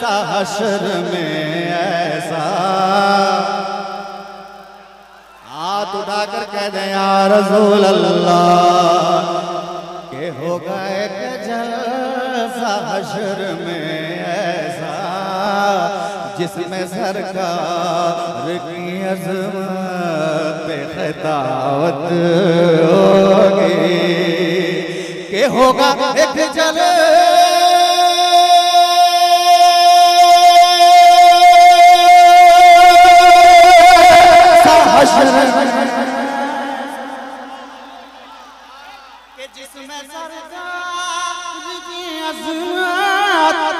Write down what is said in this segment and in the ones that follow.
سا حشر میں ایسا۔ ہاتھ اٹھا کر کہہ دیں، یا رسول اللہ، کہ ہوگا ایک جلسہ حشر میں ایسا۔ جس میں سرکار کی عظمت پہ خطاوت ہوگی۔ کہ ہوگا ایک جلسہ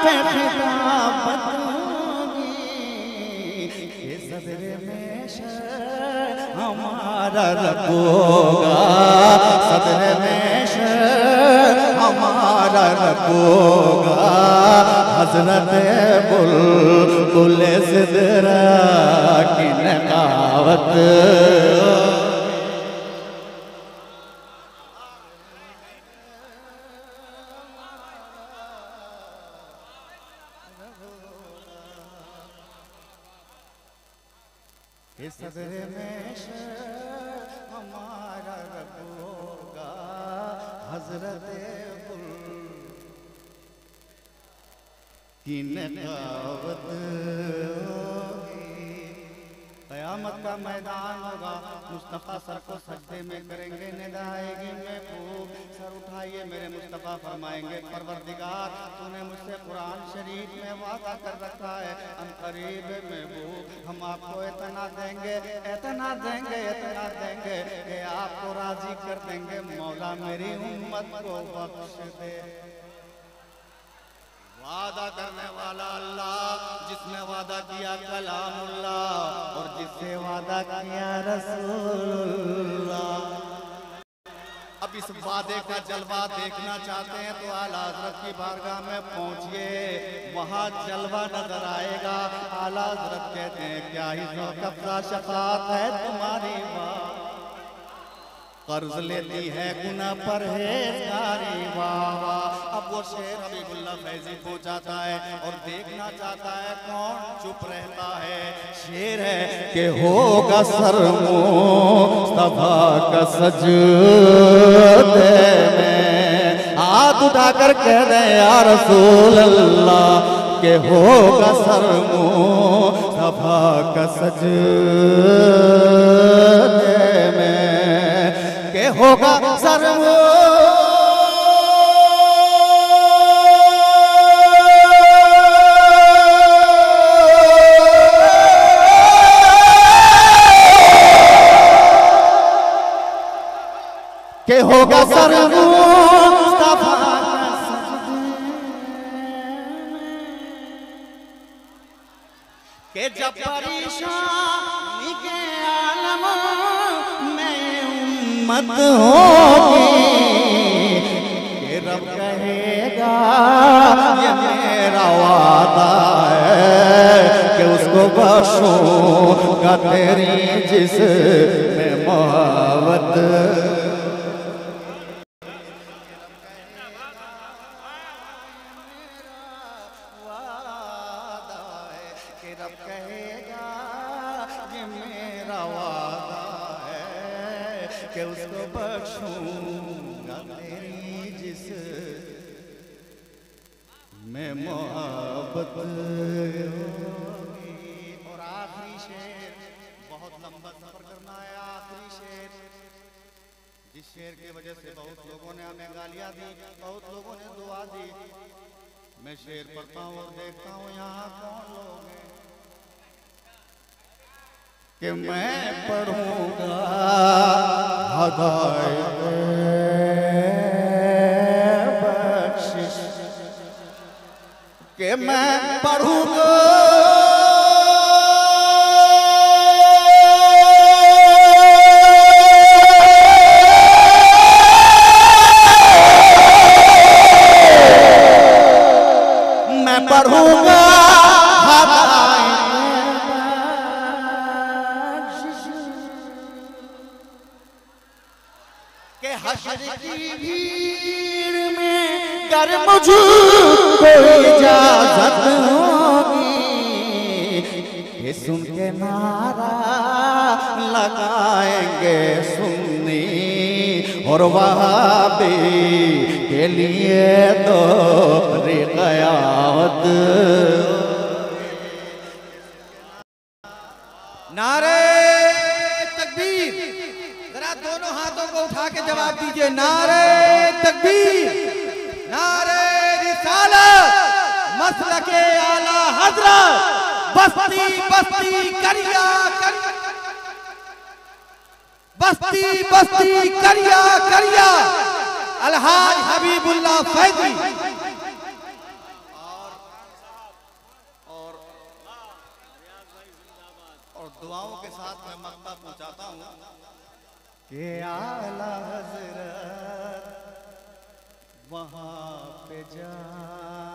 پہ خطابت ہوگی کہ صدر میں شر ہمارا رب ہوگا، صدر میں شر ہمارا رب ہوگا، حضرت بل بل صدرہ کی نقاوت کہ صدر میں شر ہمارا رب ہوگا، حضرت بل کی نقاوت ہوگی۔ قیامت کا میدان ہوگا، مصطفیٰ سر کو سجدے میں کریں گے ندائے گی، میں خوب سر اٹھائیے، میرے مصطفیٰ فرمائیں گے، پروردگار، تو نے سے قرآن شریف میں وعدہ کر رکھا ہے۔ ان قریب میں وہ ہم آپ کو اتنا دیں گے، اتنا دیں گے، اتنا دیں گے کہ آپ کو راضی کر دیں گے۔ مولا میری امت کو بخش دے۔ وعدہ کرنے والا اللہ، جس نے وعدہ کیا کلام اللہ، اور جس سے وعدہ کیا رسول اللہ۔ اب وعدے کا جلوہ دیکھنا چاہتے ہیں تو اعلیٰ حضرت کی بارگاہ میں پہنچئے۔ وہاں جلوہ نظر آئے گا۔ اعلیٰ حضرت کہتے ہیں، کیا ہی سو قبضہ شفاعت ہے تمہاری ماں؟ قرض لیتی ہے گناہ پر ہے ساری واہ واہ۔ اب وہ شیر حبیب اللہ فیضی پہنچاتا ہے اور دیکھنا چاہتا ہے کون چپ رہتا ہے۔ شیر ہے کہ ہوگا سر مصطفیٰ کا سجدے میں۔ ہاتھ اٹھا کر کہہ دیں، یا رسول اللہ، کہ ہوگا سر مصطفیٰ کا سجدے میں۔ کہ ہوگا سر مصطفیٰ کہ ہوگا سر مصطفیٰ کا کہ جب پریشانی کے عالم میں امت ہوگی کہ رب کہے گا یہ میرا وعدہ ہے کہ اس کو بخشوں گا تیری جس میں محبت۔ رب کہے گا یہ میرا وعدہ ہے کہ اس کو بخشوں گا تیری جس میں محبت اور آخری شیر بہت لمبا سفر کرنا ہے آخری شیر جس شیر کی وجہ سے بہت لوگوں نے ہمیں گالیاں دی، بہت لوگوں نے دعا دی۔ میں شیر پڑھتا ہوں اور دیکھتا ہوں یہاں کون لوگ ہیں۔ کہ میں پڑھوں گا۔ ہدایت بخشش کہ میں پڑھوں گا۔ میں پڑھوں گا۔ گر مجھ کو اجازت ہو سن کے نعرہ لگائیں گے سنی۔ اور وہابی کے لیے دو قیامت۔ نعرے تکبیر۔ ذرا دونوں ہاتھوں کو اٹھا کے جواب دیجیے۔ نعرے تکبیر۔ اعلی حضرت، بستی بستی، کریا بستی بستی، کریا کریا۔ الحاج حبیب اللہ فیضی۔ اور دعاؤں کے ساتھ میں مقبہ پہنچاتا ہوں۔ کہ اعلی حضرت، وہاں پہ جائیں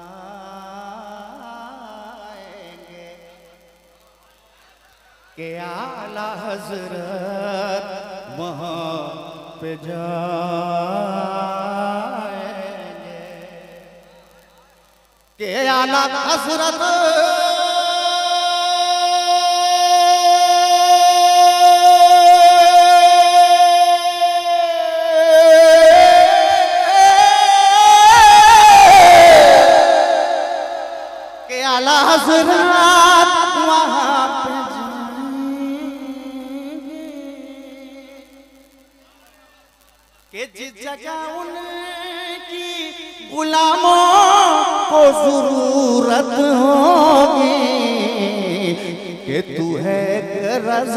کہ اعلی حضرت وہاں پہ جائیں گے۔ کہ اعلی حضرت کہ اعلی حضرات وہاں جگہ ان کی غلاموں کو ضرورت ہوگی کہ تو ہے گرز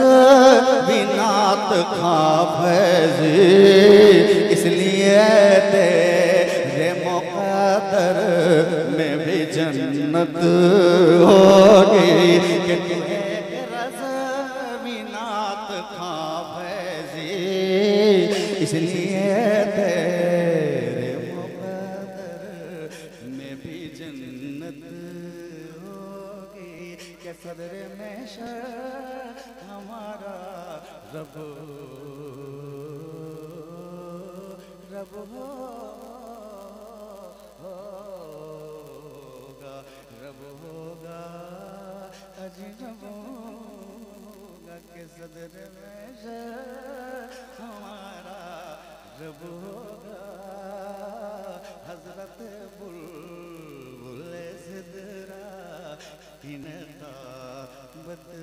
بنات خواہ فیضی اس لیے تیرے مقدر میں بھی جنت ہوگی کہ تو جنت ہوگی، کہ صدر میں شر ہمارا رب رب ہوگا رب ہوگا، اجنب ہوگا، کہ صدر میں شر ہمارا رب ہوگا، حضرت بلبل ഭാഗത്ത്